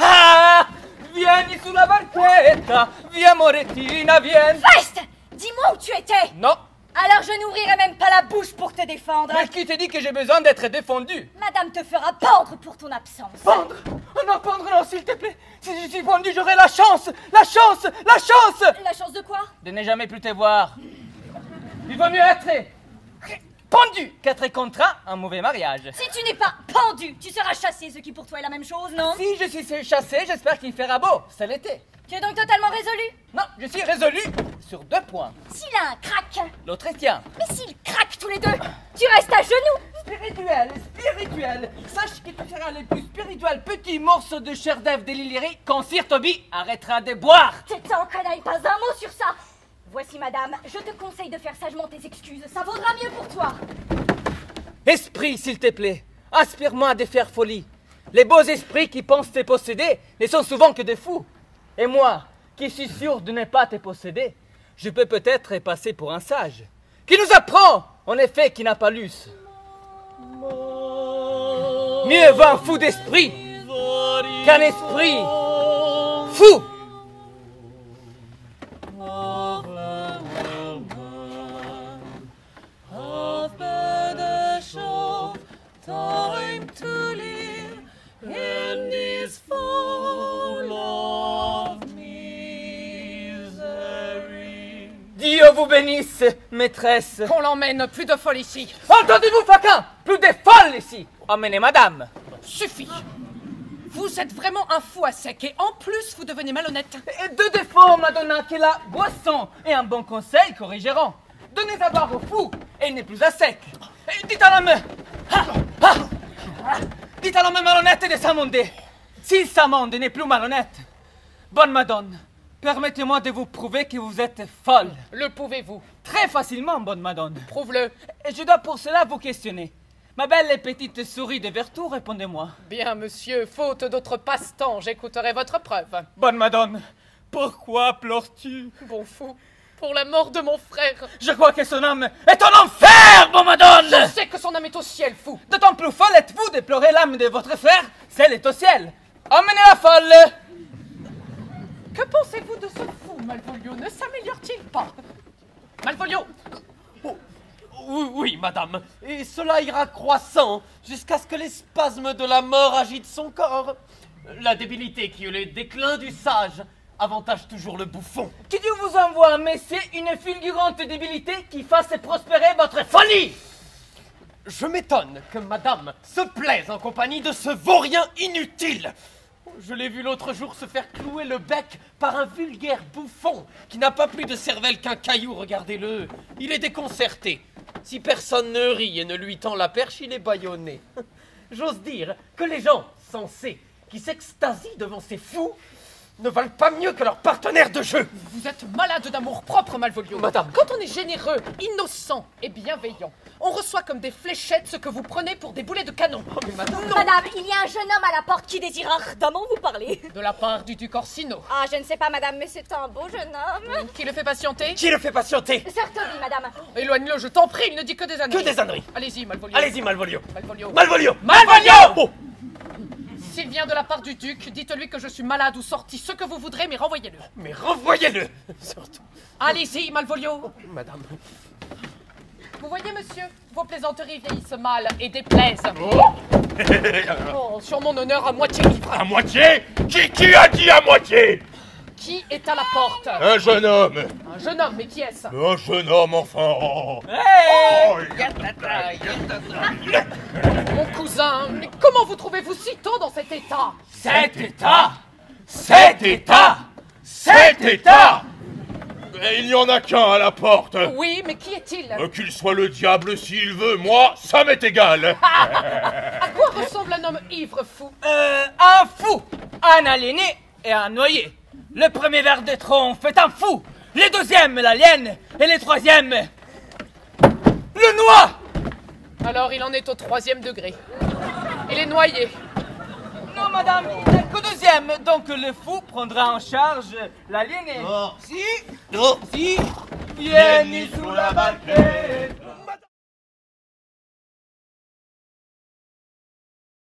Ah Vieni sulla barchetta, via Morettina, viens. Reste! Dis-moi où tu étais. Non, Alors je n'ouvrirai même pas la bouche pour te défendre. mais qui te dit que j'ai besoin d'être défendu? Madame te fera pendre pour ton absence. Pendre? Oh non, pendre, non, s'il te plaît. Si je suis pendu, j'aurai la chance, la chance, la chance. La chance de quoi? De ne jamais plus te voir. Il vaut mieux être pendu qu'être contraint un mauvais mariage. Si tu n'es pas pendu, tu seras chassé, ce qui pour toi est la même chose, non? Si je suis chassé, j'espère qu'il fera beau. C'est l'été. Tu es donc totalement résolu? Non, je suis résolu sur deux points. S'il a un crack, L'autre est tien. mais s'ils craquent tous les deux, tu restes à genoux Spirituel, spirituel. Sache que tu seras le plus spirituel petit morceau de chair d'œuf l'Illyrie quand Sir Toby arrêtera de boire. C'est tant qu'on n'aille pas un mot sur ça Voici, madame, je te conseille de faire sagement tes excuses, ça vaudra mieux pour toi Esprit, s'il te plaît, aspire-moi à défaire folie. Les beaux esprits qui pensent te posséder ne sont souvent que des fous. Et moi, qui suis sûr de ne pas te posséder, je peux peut-être passer pour un sage. Qui nous apprend, en effet, qui n'a pas lu. Mieux vaut un fou d'esprit qu'un esprit fou. Vous bénisse, maîtresse. Qu'on l'emmène, plus de folle ici. Entendez-vous, Faquin? Plus de folles ici Emmenez madame Suffit. Vous êtes vraiment un fou à sec et en plus vous devenez malhonnête. Et deux défauts, Madonna, que la boisson et un bon conseil corrigeront. Donnez à boire au fou et il n'est plus à sec. Et dites à l'homme... Ah, ah, ah, dites à l'homme malhonnête de s'amender. S'il s'amende n'est plus malhonnête. Bonne Madone, permettez-moi de vous prouver que vous êtes folle. Le pouvez-vous? Très facilement, bonne Madone. Prouve-le. Et je dois pour cela vous questionner. Ma belle et petite souris de Vertou, répondez-moi. Bien, monsieur, faute d'autre passe-temps, j'écouterai votre preuve. Bonne Madone, pourquoi pleures-tu? Bon fou, pour la mort de mon frère. Je crois que son âme est en enfer, bon Madone Je sais que son âme est au ciel, fou. D'autant plus folle êtes-vous de pleurer l'âme de votre frère, celle est au ciel. Emmenez la folle Que pensez-vous de ce fou, Malvolio Ne s'améliore-t-il pas Malvolio Oui, oui, madame. Et cela ira croissant jusqu'à ce que les spasmes de la mort agitent son corps. La débilité qui est le déclin du sage avantage toujours le bouffon. Qui Dieu vous envoie, mais c'est une fulgurante débilité qui fasse prospérer votre folie Je m'étonne que madame se plaise en compagnie de ce vaurien inutile. Je l'ai vu l'autre jour se faire clouer le bec par un vulgaire bouffon qui n'a pas plus de cervelle qu'un caillou, regardez-le. Il est déconcerté. Si personne ne rit et ne lui tend la perche, il est bâillonné. J'ose dire que les gens sensés qui s'extasient devant ces fous ne valent pas mieux que leurs partenaires de jeu. Vous êtes malade d'amour propre, Malvolio. Madame. Quand on est généreux, innocent et bienveillant, on reçoit comme des fléchettes ce que vous prenez pour des boulets de canon. Madame, il y a un jeune homme à la porte qui désire ardemment vous parler. De la part du duc Orsino. Ah, je ne sais pas, madame, mais c'est un beau jeune homme. Qui le fait patienter Qui le fait patienter Certainement, madame. Éloigne-le, je t'en prie, il ne dit que des âneries. Que des âneries. Allez-y, Malvolio. Allez-y, Malvolio. Malvolio. Malvolio Malvolio Oh S'il vient de la part du duc, dites-lui que je suis malade ou sorti, ce que vous voudrez, mais renvoyez-le. Mais renvoyez-le Surtout. Allez-y, Malvolio. Madame. Vous voyez, monsieur, vos plaisanteries vieillissent mal et déplaisent. Oh, sur mon honneur, à moitié. À moitié qui, qui a dit à moitié? Qui est à la porte Un jeune homme. Un jeune homme, mais qui est-ce Un jeune homme, enfin. Oh. Hey Mon cousin, mais comment vous trouvez-vous si tôt dans cet état Cet état Cet état Cet état. Et il n'y en a qu'un à la porte. Oui, mais qui est-il Euh, Qu'il soit le diable s'il veut, moi, ça m'est égal. À quoi ressemble un homme ivre fou Euh, un fou Un aliéné et un noyé. Le premier verre de trompe est un fou. Le deuxième, l'alien. Et le troisième... Le noix Alors il en est au troisième degré. Il est noyé. Non, madame, il n'est qu'au deuxième. Donc le fou prendra en charge l'aliéné. Oh. Si Oh. Si Vieni sulla barchetta